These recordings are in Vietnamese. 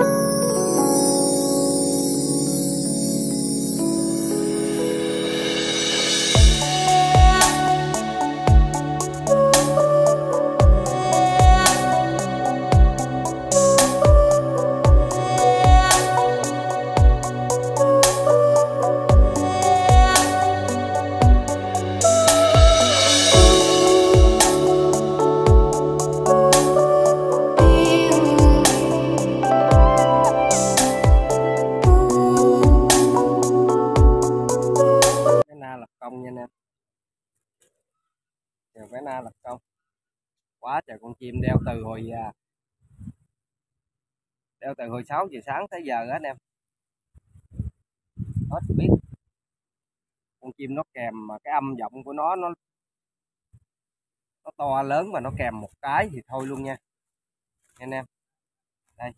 bé từ hồi à, đeo từ hồi 6 giờ sáng tới giờ đó anh em. Hết biết. Con chim nó kèm mà cái âm giọng của nó nó nó to lớn và nó kèm một cái thì thôi luôn nha. Anh em. Đây.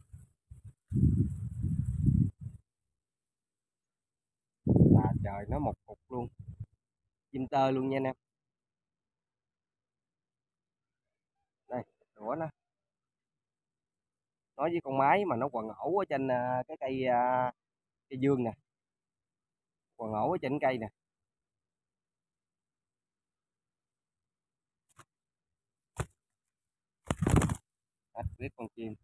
Là trời nó một cục luôn. Chim tơ luôn nha anh em. Của nó nói với con máy mà nó quần ẩu ở trên à, cái cây à, cây dương nè. Quần ẩu ở trên cây nè. Biết con chim.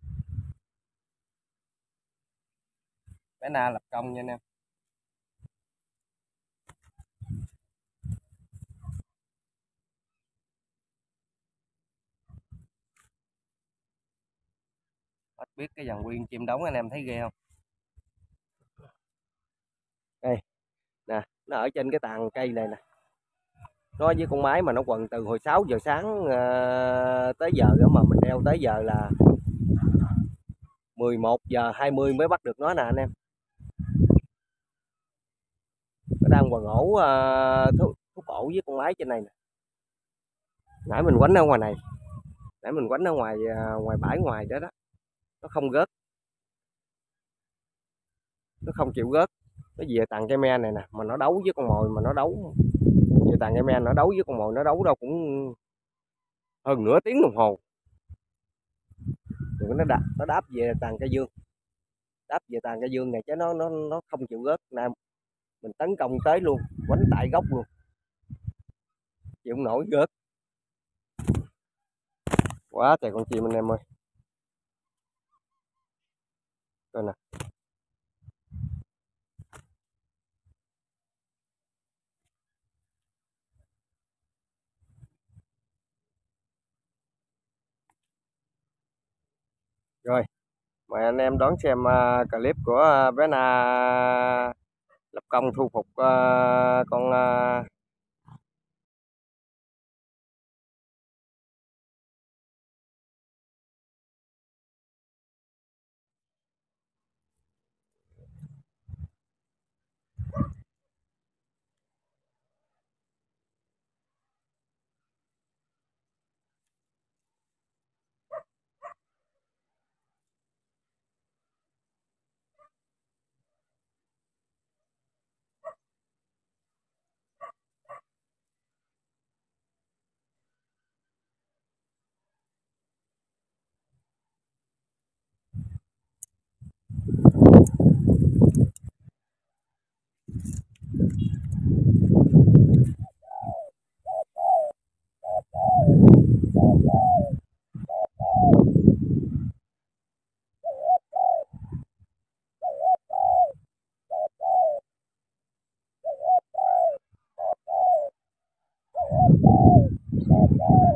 Bé na lập công nha anh em. Biết cái dàn nguyên chim đóng anh em thấy ghê không? Đây nè nó ở trên cái tàn cây này nè. Nó với con máy mà nó quần từ hồi 6 giờ sáng ờ, tới giờ đó mà mình đeo tới giờ là 11 giờ 20 mới bắt được nó nè anh em. Nó đang quần ổ ờ, uh, thuốc, ổ với con máy trên này nè. Nãy mình quánh ở ngoài này. Nãy mình quánh ở ngoài ờ, ngoài bãi ngoài đó đó nó không gớt. Nó không chịu gớt. Nó về tàn cây me này nè, mà nó đấu với con mồi, mà nó đấu. Về tàn cây me nó đấu với con mồi, nó đấu đâu cũng hơn nửa tiếng đồng hồ. Rồi nó đạp, nó đáp về tàn cây dương. Đáp về tàn cây dương này chứ nó nó nó không chịu gớt. Nam mình tấn công tới luôn, quánh tại gốc luôn. Chịu nổi, gớt. Quá trời con chim anh em ơi đây nè rồi mời anh em đón xem uh, clip của uh, bé Na lập công thu phục uh, con Yeah.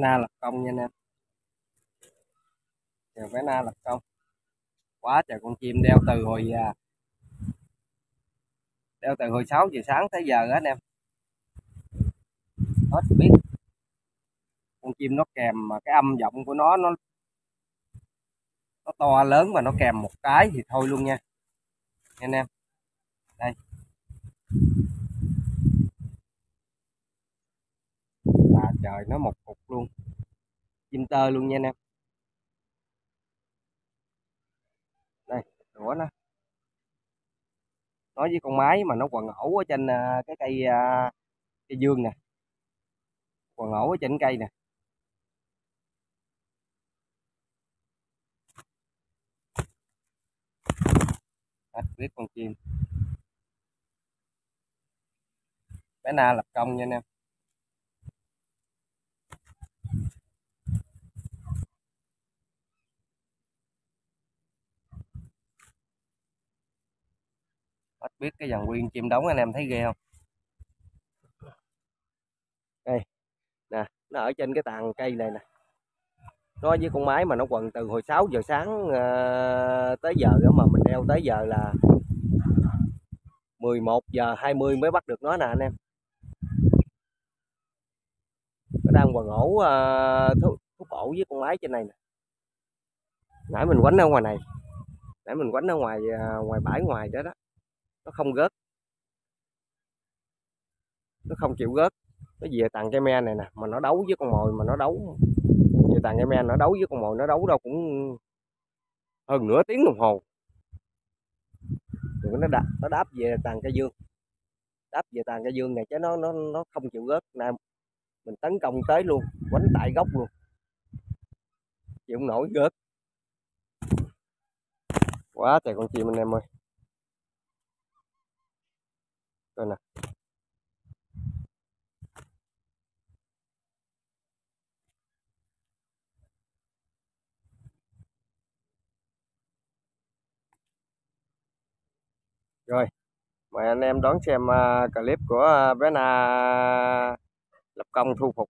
na lập công nha anh em. Trời bé na lập công. Quá trời con chim đeo từ hồi à, đeo từ hồi 6 giờ sáng tới giờ đó anh em. Hết biết. Con chim nó kèm mà cái âm giọng của nó nó nó to lớn và nó kèm một cái thì thôi luôn nha anh em. Đây. Trời, nó một cục luôn. Chim tơ luôn nha anh em. Đây, đũa nó nói với con máy mà nó quần ẩu ở trên à, cái cây à, cây dương nè. Quần ẩu ở trên cây nè. Hết biết con chim. Bé na lập công nha anh em. Bắt biết cái dàn quyên chim đóng anh em thấy ghê không? Đây nè nó ở trên cái tàn cây này nè. Nó với con máy mà nó quần từ hồi 6 giờ sáng uh, tới giờ đó mà mình đeo tới giờ là 11 giờ 20 mới bắt được nó nè anh em. Nó đang quần ổ ờ, uh, thuốc, thuốc ổ với con máy trên này nè. Nãy mình quánh ở ngoài này. Nãy mình quánh ở ngoài uh, ngoài bãi ngoài đó đó nó không gớt nó không chịu gớt nó về tàn cây me này nè, mà nó đấu với con mồi mà nó đấu. Về tàn cây me nó đấu với con mồi nó đấu đâu cũng hơn nửa tiếng đồng hồ. Rồi nó đạp, nó đáp về tàn cây dương. Đáp về tàn cây dương này chứ nó nó nó không chịu gớt nè, mình tấn công tới luôn, quánh tại gốc luôn. Chịu không nổi gớt quá trời con chim anh em ơi đây nè. Rồi mời anh em đón xem uh, clip của uh, bé Na lập công thu phục.